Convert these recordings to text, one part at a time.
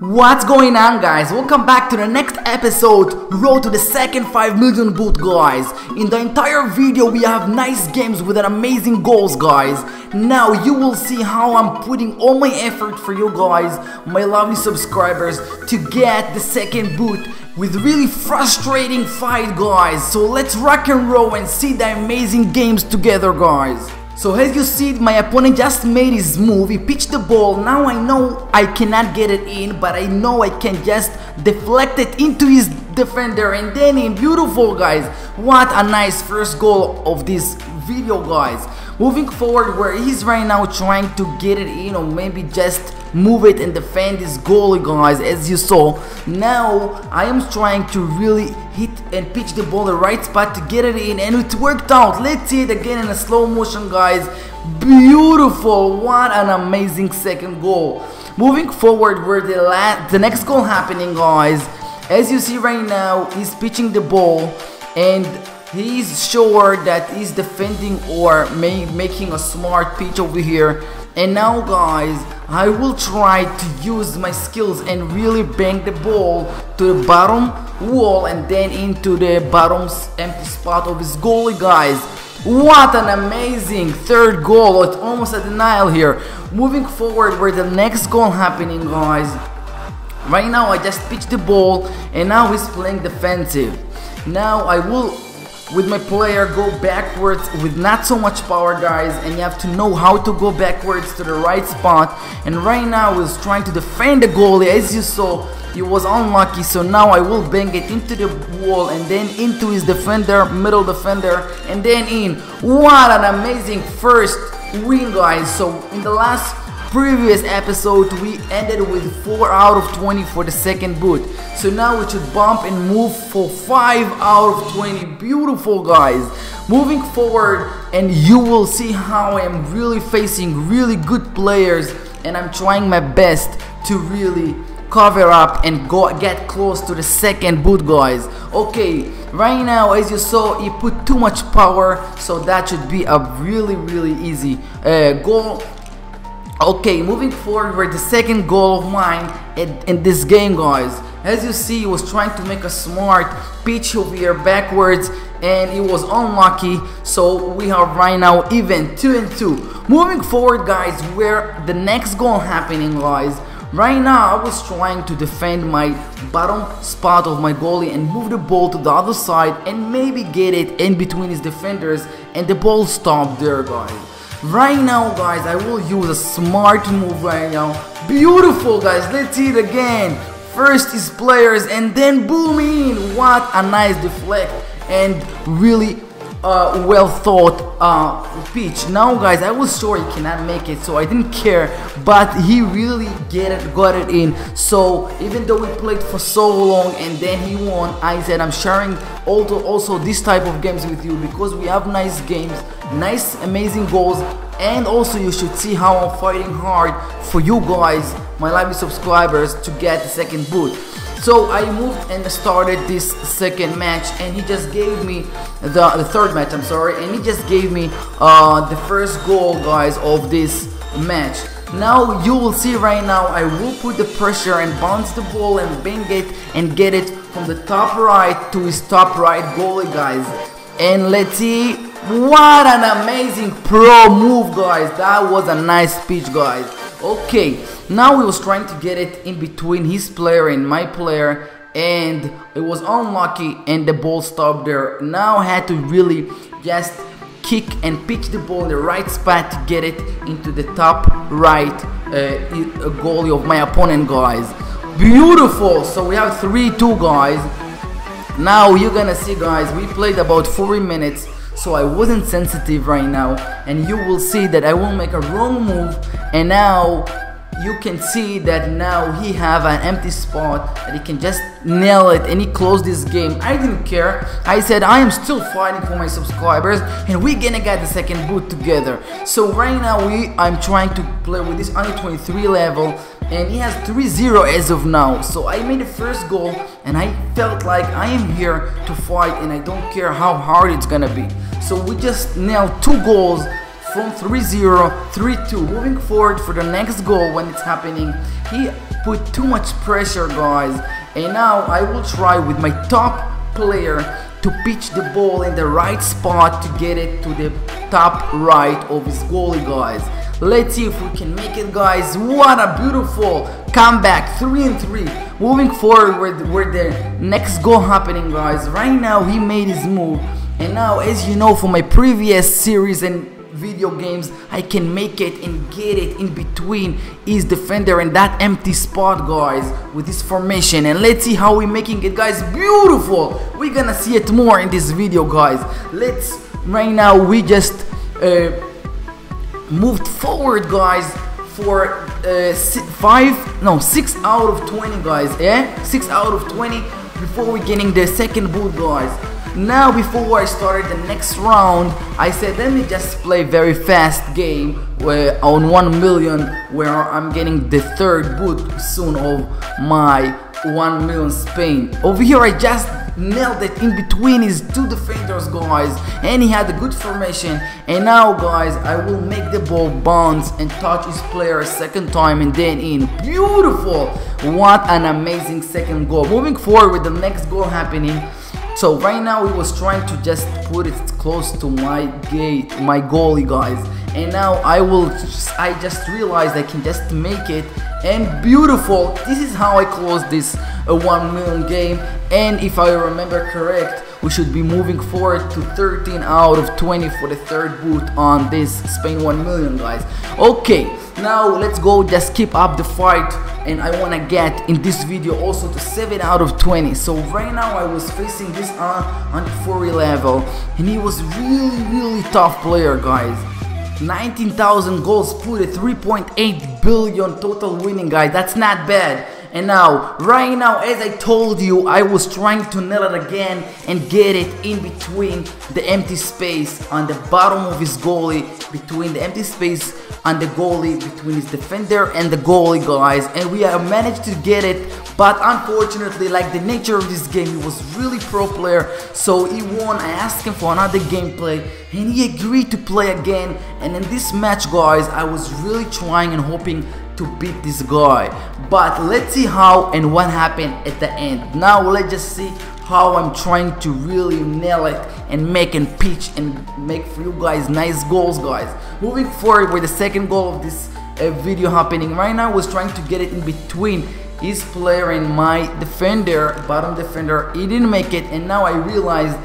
What's going on guys? Welcome back to the next episode Road to the second 5 million boot guys. In the entire video we have nice games with an amazing goals guys. Now you will see how I'm putting all my effort for you guys My lovely subscribers to get the second boot with really frustrating fight guys. So let's rock and roll and see the amazing games together guys so as you see, my opponent just made his move, he pitched the ball, now I know I cannot get it in, but I know I can just deflect it into his defender and then in, beautiful guys. What a nice first goal of this video guys. Moving forward where he's right now trying to get it you know maybe just move it and defend this goalie guys as you saw. Now I am trying to really hit and pitch the ball the right spot to get it in and it worked out. Let's see it again in a slow motion guys. Beautiful. What an amazing second goal. Moving forward where the last the next goal happening guys. As you see right now he's pitching the ball and he's sure that he's defending or may, making a smart pitch over here. And now guys I will try to use my skills and really bang the ball to the bottom wall and then into the bottom empty spot of his goalie guys. What an amazing third goal. It's almost a denial here. Moving forward where the next goal happening guys. Right now I just pitched the ball and now he's playing defensive. Now I will with my player go backwards with not so much power guys and you have to know how to go backwards to the right spot. And right now he's trying to defend the goalie. As you saw he was unlucky so now I will bang it into the wall and then into his defender middle defender and then in. What an amazing first win guys. So in the last previous episode we ended with 4 out of 20 for the second boot. So now we should bump and move for 5 out of 20 beautiful guys. Moving forward and you will see how I am really facing really good players and I'm trying my best to really cover up and go get close to the second boot guys. Okay right now as you saw he put too much power so that should be a really really easy uh, goal Okay, moving forward, the second goal of mine in, in, this game, guys. As you see, he was trying to make a smart pitch over here backwards, and he was unlucky. So we are right now even two and two. Moving forward, guys, where the next goal happening, guys. Right now, I was trying to defend my bottom spot of my goalie and move the ball to the other side and maybe get it in between his defenders, and the ball stopped there, guys. Right now guys, I will use a smart move right now. Beautiful guys, let's see it again. First is players and then boom in. What a nice deflect and really uh, well thought uh, pitch. Now guys, I was sure he cannot make it, so I didn't care, but he really get it, got it in. So even though we played for so long and then he won, I said I'm sharing also, also this type of games with you because we have nice games, nice amazing goals, and also you should see how I'm fighting hard for you guys, my lively subscribers, to get the second boot. So I moved and started this second match and he just gave me the, the third match I'm sorry and he just gave me uh, the first goal guys of this match. Now you will see right now I will put the pressure and bounce the ball and bang it and get it from the top right to his top right goalie guys. And let's see what an amazing pro move guys. That was a nice pitch guys. Okay, now he was trying to get it in between his player and my player and it was unlucky and the ball stopped there. Now I had to really just kick and pitch the ball in the right spot to get it into the top right uh, goalie of my opponent guys. Beautiful! So we have 3-2 guys. Now you're gonna see guys, we played about 40 minutes so I wasn't sensitive right now and you will see that I will make a wrong move and now you can see that now he have an empty spot that he can just nail it and he closed this game. I didn't care. I said I am still fighting for my subscribers and we gonna get the second boot together. So right now we I'm trying to play with this under 23 level and he has 3-0 as of now. So I made the first goal and I felt like I am here to fight and I don't care how hard it's gonna be. So we just nailed two goals from 3-0, 3-2. Moving forward for the next goal when it's happening, he put too much pressure guys. And now I will try with my top player to pitch the ball in the right spot to get it to the top right of his goalie guys. Let's see if we can make it guys. What a beautiful comeback. 3 and 3 moving forward where, where the next goal happening guys. Right now he made his move. And now as you know from my previous series and video games I can make it and get it in between his defender and that empty spot guys with this formation. And let's see how we're making it guys. Beautiful. We're gonna see it more in this video guys. Let's right now we just uh, moved forward guys for uh, five no six out of 20 guys yeah six out of 20 before we getting the second boot guys now before I started the next round I said let me just play very fast game where on 1 million where I'm getting the third boot soon of my 1 million Spain. Over here I just nailed it in between his two defenders guys and he had a good formation. And now guys I will make the ball bounce and touch his player a second time and then in. Beautiful! What an amazing second goal. Moving forward with the next goal happening so right now he was trying to just put it close to my gate, my goalie guys. And now I will, just, I just realized I can just make it and beautiful. This is how I close this a 1 million game. And if I remember correct, we should be moving forward to 13 out of 20 for the third boot on this Spain 1 million guys. Okay, now let's go just keep up the fight and I wanna get in this video also to 7 out of 20 so right now I was facing this on, on the 40 level and he was really really tough player guys 19,000 goals put at 3.8 billion total winning guys that's not bad and now, right now, as I told you, I was trying to nail it again and get it in between the empty space on the bottom of his goalie, between the empty space on the goalie, between his defender and the goalie, guys. And we have managed to get it, but unfortunately, like the nature of this game, he was really pro player, so he won. I asked him for another gameplay, and he agreed to play again. And in this match, guys, I was really trying and hoping to beat this guy. But let's see how and what happened at the end. Now let's just see how I'm trying to really nail it and make and pitch and make for you guys nice goals guys. Moving forward with the second goal of this uh, video happening right now was trying to get it in between his player and my defender bottom defender. He didn't make it and now I realized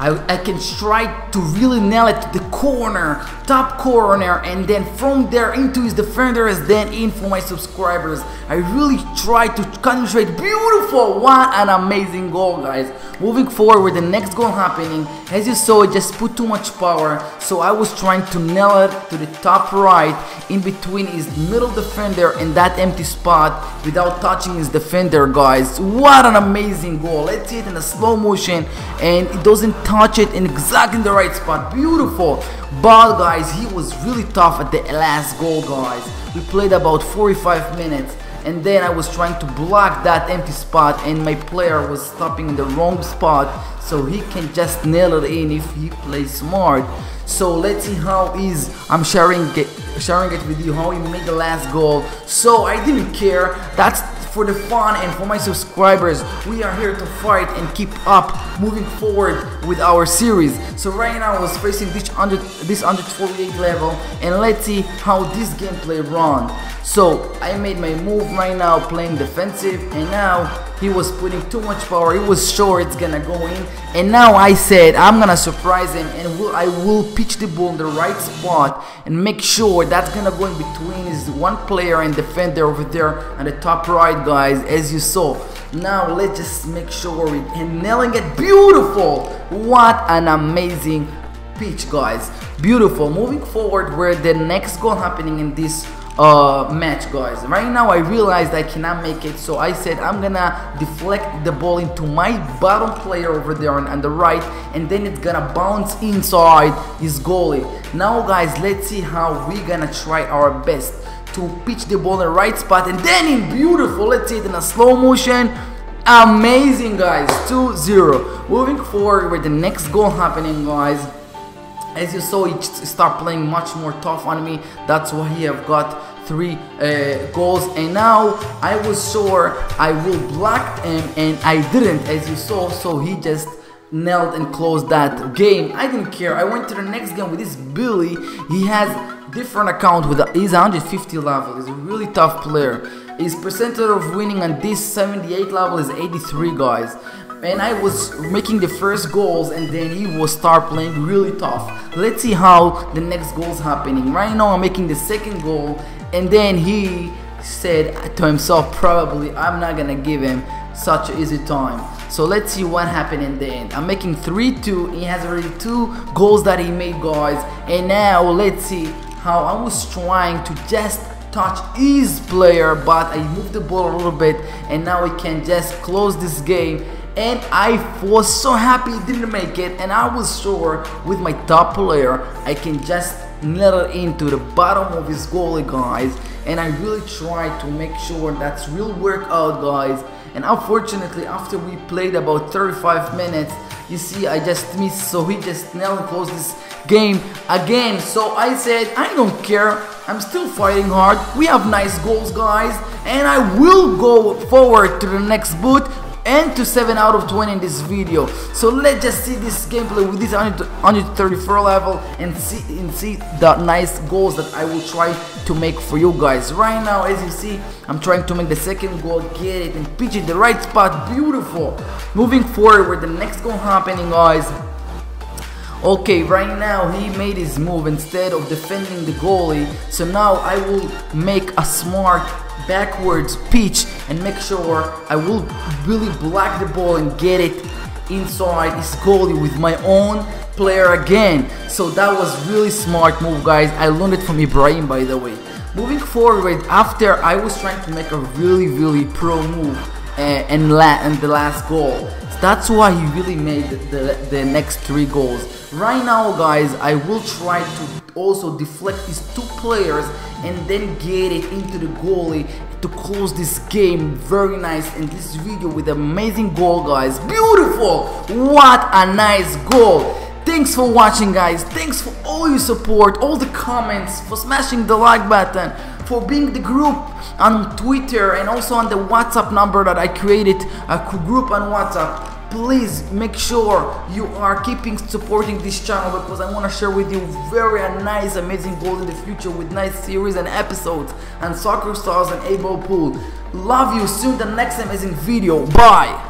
I, I can try to really nail it to the corner, top corner, and then from there into his defenders, then in for my subscribers. I really try to concentrate. Beautiful! What an amazing goal, guys. Moving forward with the next goal happening, as you saw, it just put too much power, so I was trying to nail it to the top right, in between his middle defender and that empty spot, without touching his defender, guys. What an amazing goal. Let's see it in a slow motion, and it doesn't touch it in exactly the right spot. Beautiful. But guys, he was really tough at the last goal, guys. We played about 45 minutes and then I was trying to block that empty spot and my player was stopping in the wrong spot so he can just nail it in if he plays smart so let's see how is I'm sharing it sharing it with you how he made the last goal so I didn't care that's for the fun and for my subscribers. We are here to fight and keep up moving forward with our series. So right now I was facing this 100, this 148 level and let's see how this gameplay run. So I made my move right now playing defensive and now he was putting too much power. He was sure it's gonna go in and now I said I'm gonna surprise him and will, I will pitch the ball in the right spot and make sure that's gonna go in between his one player and defender over there on the top right guys as you saw. Now let's just make sure we and nailing it beautiful. What an amazing pitch guys. Beautiful. Moving forward where the next goal happening in this uh, match guys. Right now I realized I cannot make it so I said I'm gonna deflect the ball into my bottom player over there on, on the right and then it's gonna bounce inside his goalie. Now guys let's see how we gonna try our best to pitch the ball in the right spot and then in beautiful let's see it in a slow motion. Amazing guys. 2-0 moving forward with the next goal happening guys as you saw he start playing much more tough on me. That's why he have got three uh, goals. And now I was sure I will block him and I didn't as you saw. So he just nailed and closed that game. I didn't care. I went to the next game with this Billy. He has different account with a, he's 150 level. He's a really tough player. His percentage of winning on this 78 level is 83 guys and I was making the first goals and then he will start playing really tough. Let's see how the next goal's happening. Right now I'm making the second goal and then he said to himself probably I'm not gonna give him such an easy time. So let's see what happened in the end. I'm making 3-2. He has already two goals that he made guys. And now let's see how I was trying to just touch his player but I moved the ball a little bit and now we can just close this game and I was so happy didn't make it. And I was sure with my top player I can just nail it into the bottom of his goalie guys. And I really tried to make sure that's real workout guys. And unfortunately after we played about 35 minutes you see I just missed. So he just nailed and closed this game again. So I said I don't care. I'm still fighting hard. We have nice goals guys. And I will go forward to the next boot and to 7 out of 20 in this video. So let's just see this gameplay with this 134 level and see and see the nice goals that I will try to make for you guys. Right now, as you see, I'm trying to make the second goal, get it and pitch it the right spot. Beautiful. Moving forward, the next goal happening, guys. Okay, right now he made his move instead of defending the goalie. So now I will make a smart backwards pitch and make sure I will really block the ball and get it inside his goalie with my own player again. So that was really smart move guys. I learned it from Ibrahim by the way. Moving forward, after I was trying to make a really really pro move uh, and, la and the last goal. That's why he really made the, the next three goals. Right now guys, I will try to also deflect these two players and then get it into the goalie to close this game. Very nice. In this video with amazing goal guys. Beautiful. What a nice goal. Thanks for watching guys. Thanks for all your support all the comments for smashing the like button for being the group on Twitter and also on the WhatsApp number that I created a group on WhatsApp please make sure you are keeping supporting this channel because I want to share with you very nice amazing goals in the future with nice series and episodes and soccer stars and 8 Ball Pool. Love you. Soon the next amazing video. Bye